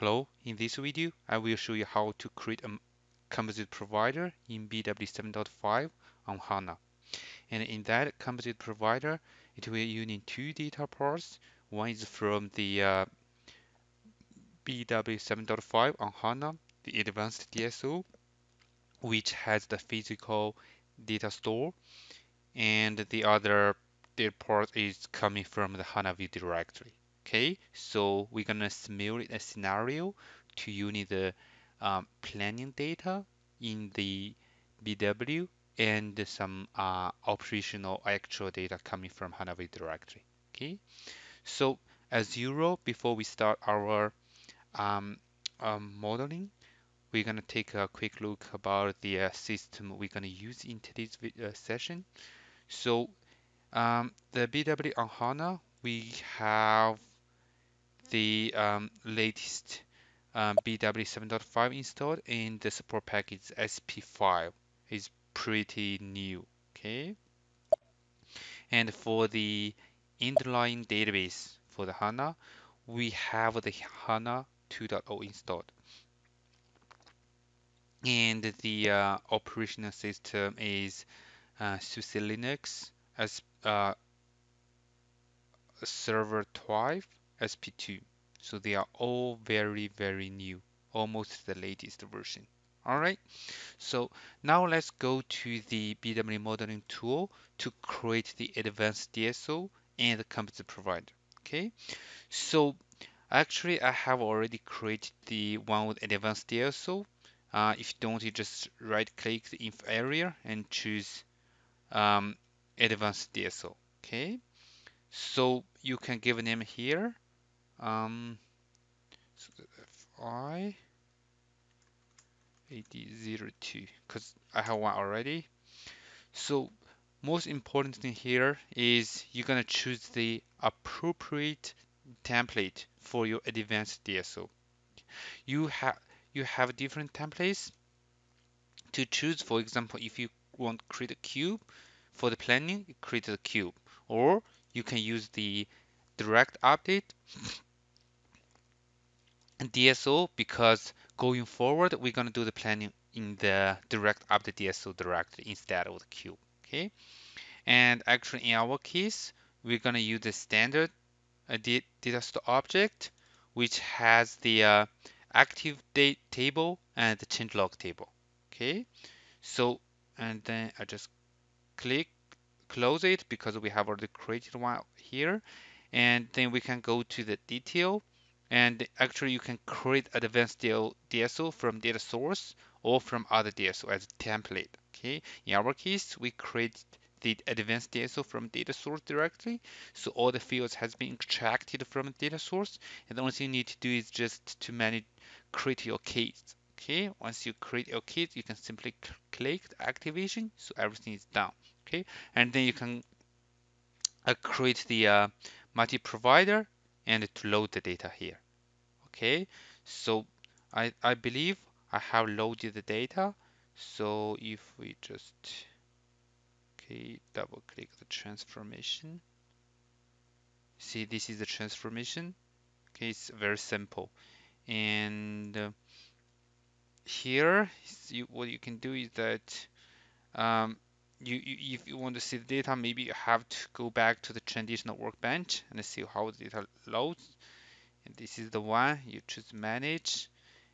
Hello, in this video I will show you how to create a composite provider in BW 7.5 on HANA. And in that composite provider, it will use two data parts. One is from the uh, BW 7.5 on HANA, the advanced DSO, which has the physical data store, and the other data part is coming from the HANA view directory. Okay, so we're gonna simulate a scenario to use the um, planning data in the BW and some uh, operational actual data coming from HANA directory. Okay, so as usual, before we start our um, um, modeling, we're gonna take a quick look about the uh, system we're gonna use in today's uh, session. So um, the BW on HANA, we have the um, latest um, BW 7.5 installed and the support package SP5 is pretty new okay? And for the underlying database for the HANA we have the HANA 2.0 installed. And the uh, operational system is uh, SUSE Linux as uh, server 12 SP2. So they are all very, very new, almost the latest version. All right, so now let's go to the BW modeling tool to create the advanced DSO and the composite provider. Okay, so actually I have already created the one with advanced DSO. Uh, if you don't, you just right click the info area and choose um, advanced DSO. Okay, so you can give a name here um, so fi 8002 because I have one already. So most important thing here is you're gonna choose the appropriate template for your advanced DSO. You have you have different templates to choose. For example, if you want to create a cube for the planning, create a cube, or you can use the direct update DSO because going forward we're going to do the planning in the direct update DSO directly instead of the cube okay? And actually in our case we're going to use the standard uh, data store object which has the uh, active data table and the change log table okay? So and then I just click close it because we have already created one here and then we can go to the detail and actually you can create advanced DSO from data source or from other DSO as a template. Okay, in our case, we create the advanced DSO from data source directly. So all the fields has been extracted from data source. And the only thing you need to do is just to manage, create your case. Okay, once you create your case, you can simply click activation. So everything is done. Okay, and then you can uh, create the uh, multi-provider and to load the data here. Okay, so I, I believe I have loaded the data. So if we just okay double click the transformation, see this is the transformation. Okay, it's very simple, and uh, here you, what you can do is that um, you, you, if you want to see the data, maybe you have to go back to the traditional workbench and see how the data loads. And this is the one you choose manage,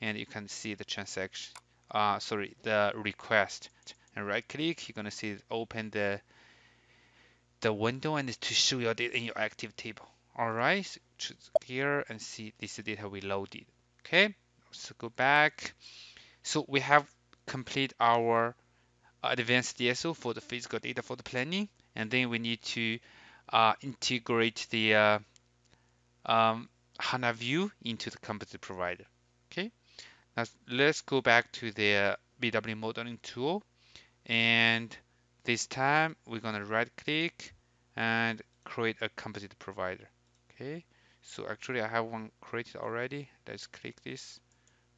and you can see the transaction. Uh, sorry, the request. And right click, you're gonna see open the the window and to show your data in your active table. All right, so choose here and see this data we loaded. Okay, so go back. So we have complete our advanced DSO for the physical data for the planning, and then we need to uh, integrate the uh, um, HANA view into the composite provider. Okay, now let's go back to the BW modeling tool, and this time we're gonna right click and create a composite provider. Okay, so actually I have one created already. Let's click this.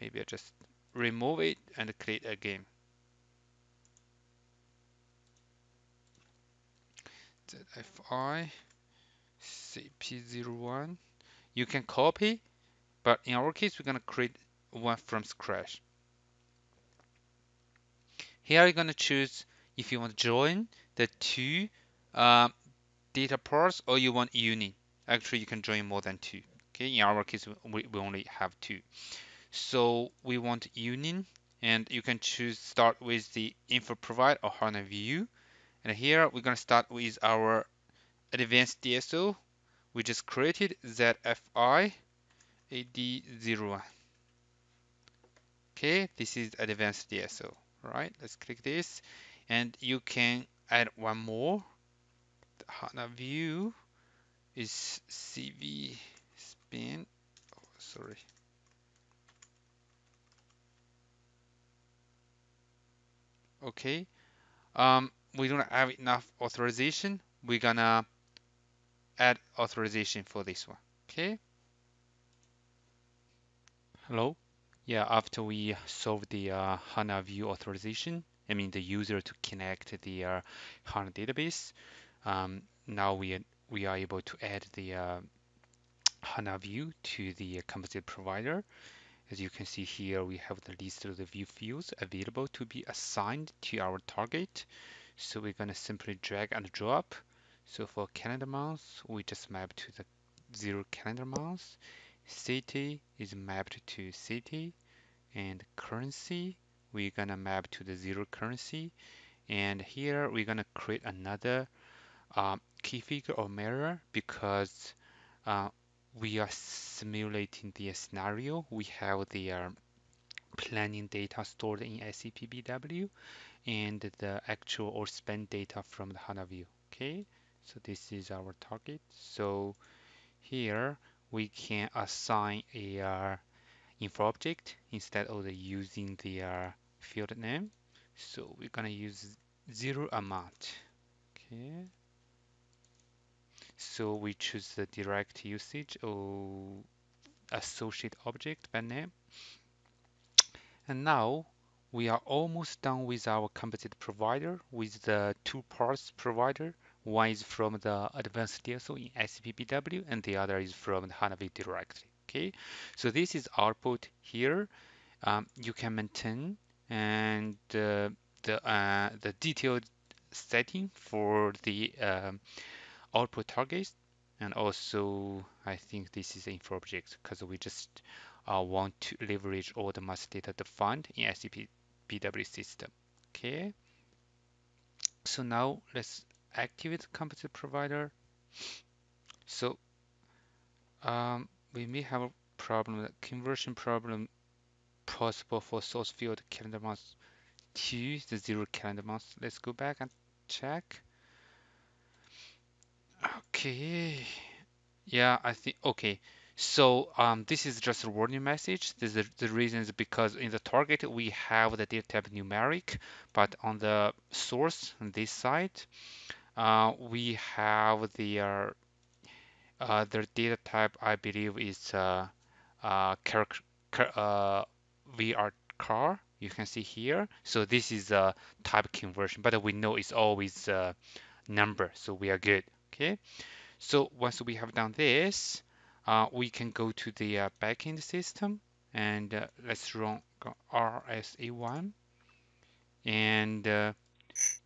Maybe I just remove it and create again. ZFI CP01 you can copy but in our case, we're going to create one from scratch. Here you're going to choose if you want to join the two uh, data parts or you want union. Actually, you can join more than two. Okay, in our case, we, we only have two. So we want union and you can choose start with the info provide or HANA view. And here we're going to start with our advanced DSO. We just created ZFI AD01. Okay, this is advanced DSO. right let's click this and you can add one more. The HANA view is CV spin. Oh, sorry. Okay, um, we don't have enough authorization. We're gonna add authorization for this one. Okay. Hello. Yeah, after we solve the uh, HANA view authorization, I mean the user to connect the uh, HANA database, um, now we we are able to add the uh, HANA view to the composite provider. As you can see here, we have the list of the view fields available to be assigned to our target. So we're going to simply drag and drop. So for calendar month, we just map to the zero calendar month. City is mapped to city and currency we're gonna map to the zero currency and here we're gonna create another um, key figure or mirror because uh, we are simulating the scenario we have the uh, planning data stored in SAP BW and the actual or spend data from the HANA view okay? So this is our target. So here we can assign a uh, info object instead of the using the uh, field name. So we're gonna use zero amount okay? So we choose the direct usage or associate object by name and now we are almost done with our composite provider with the two parts provider. One is from the advanced DSO in SAP BW and the other is from the HANA directly okay? So this is output here. Um, you can maintain and uh, the uh, the detailed setting for the um, output targets. And also I think this is info object because we just uh, want to leverage all the master data defined in SAP BW system okay so now let's activate composite provider so um, we may have a problem a conversion problem possible for source field calendar month to the zero calendar month. Let's go back and check. Okay. Yeah, I think, okay. So um, this is just a warning message. This is the reason is because in the target we have the data type numeric, but on the source on this side, uh, we have the uh, uh, the data type I believe is uh, uh, uh, VR car you can see here so this is a type conversion but we know it's always a number so we are good okay so once we have done this uh, we can go to the uh, backend system and uh, let's run RSA1 and uh,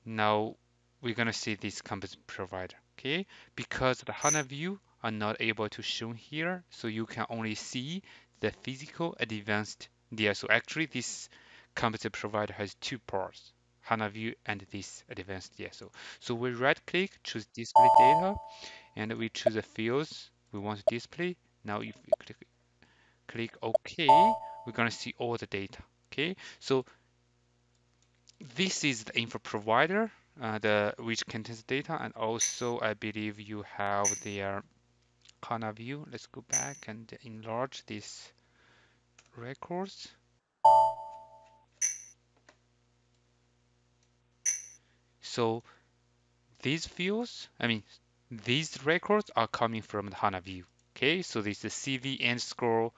now we're gonna see this composite provider okay because the HANA view are not able to show here so you can only see the physical advanced there. So actually this composite provider has two parts, HANA view and this advanced DSO. So we right click, choose display data, and we choose the fields we want to display. Now if we click, click OK, we're gonna see all the data, okay? So this is the info provider, uh, the which contains data, and also I believe you have their HANA view. Let's go back and enlarge this records so these fields I mean these records are coming from the HANA view okay so this is the CV and scroll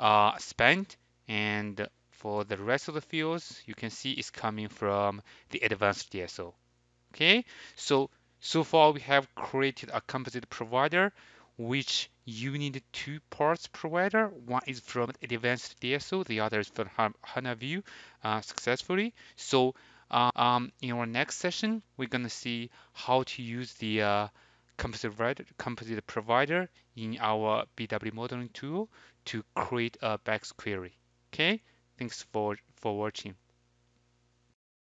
uh, spent and for the rest of the fields you can see it's coming from the advanced DSO okay so so far we have created a composite provider which you need two parts provider. One is from Advanced DSO, the other is from HANA View uh, successfully. So um, in our next session, we're going to see how to use the uh, composite, provider, composite provider in our BW modeling tool to create a BEx query. Okay, thanks for, for watching.